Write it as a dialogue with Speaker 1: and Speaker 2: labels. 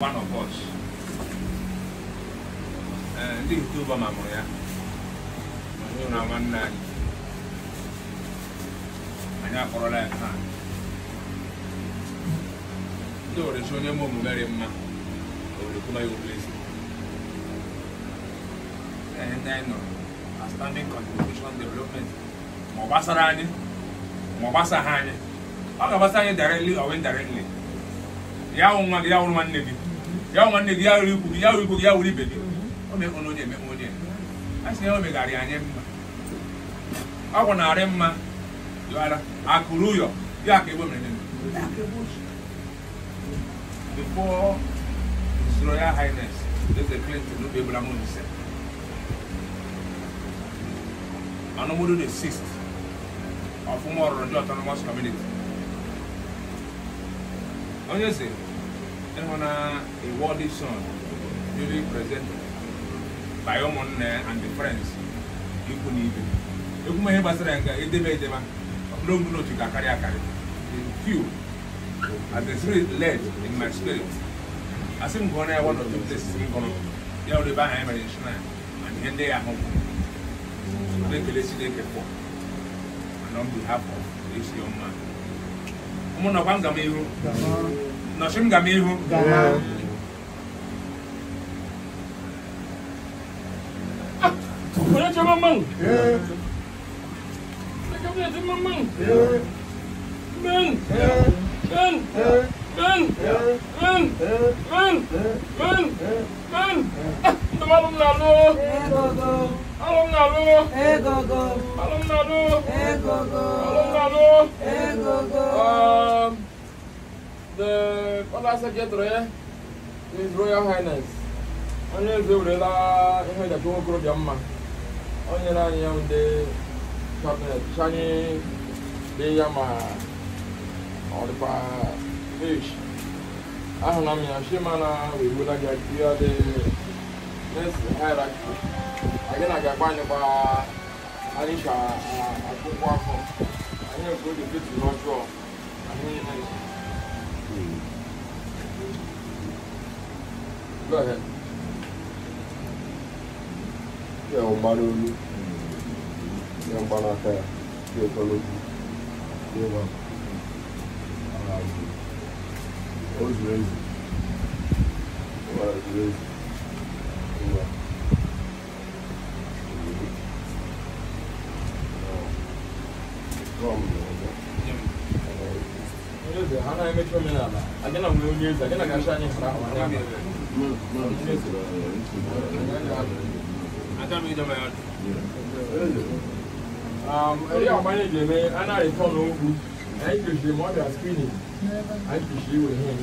Speaker 1: one of us eh, ndị nke ụba ma mụrụ ya anyị na nwanne anyị anyị akpọrọla ya ha ndị oresi onye ma omume dị mma orekwuma ya oblezi anyị ndị anyị nọrọ standing contribution development ma ọ gbasara anyị ma ọ gbasa ha anyị ọ ga-agbasa anyị directly or indirectly ya wụ nwa gị ya wụrụ nwanne gị ya nwanne gị ya were ikwu gị ya were ikwu gị ya were ibe gị o omekpụ onye emekpụ onye a sị na o megharị anyị mma ọ bụ narị mma yọara akụrụ ụyọ ya ka egbe mere before His Royal Highness Eze Clinton n'oge gbara m ise. ọnụmụrụ the sixth ọfụma ọrụrụ ndị ọtọnọmọs kọmuniti onye sịrị Enwana, uh, a worthy son, duly presented by Omon uh, and the friends, Ibu Nibu. Ibu Mahe Basaranga, Edebe Edema, no Muno to Kakari Akari. The few, as the three led in my spirit, as in Gona, one or two places in Gona, they are the Bahama in Shana, and then they are home. So they can listen to the and on behalf of this young man. Omon Abanga Miru. nọchim gam ihu Onye chọrọ mmanwụ? Ndị mmanwụ? Mmanwụ? Mmanwụ? Mmanwụ? Mmanwụ? Mmanwụ? Mmanwụ? Mmanwụ? Ndị mmadụ m na-alụ? Alụ m na-alụ? Alụ m na-alụ? Alụ m na-alụ? Aba Secretary His Royal Highness onye eze werela ihe eji nwokorobịa mma onye na anyị ya ndị kabinet anyị dee ya ma ọ dịkwa fish ahụla m ya chimana wegbula gị akịa dị nesi hierarchy anyị na-aga agba anyị gba anyị cha akwụkwọ afọ anyị ekwu dị fitu Go ahead. Kí ẹ̀ ń bá lórí, kí ẹ̀ ń bá láta, kí ẹ̀ tọ́ lójú, kí ẹ̀ bá ara rẹ̀. Ó sì rẹ̀ yìí. Ó wà rẹ̀ rẹ̀ yìí. Ó wà.
Speaker 2: Ana yi mai kyau mina ba, a
Speaker 1: ɛyɛ ɔmanye deɛ me ana retɔn no ogu ɛyɛ kyehyɛ mu ɔda screening ɛyɛ kyehyɛ wɔ hɛn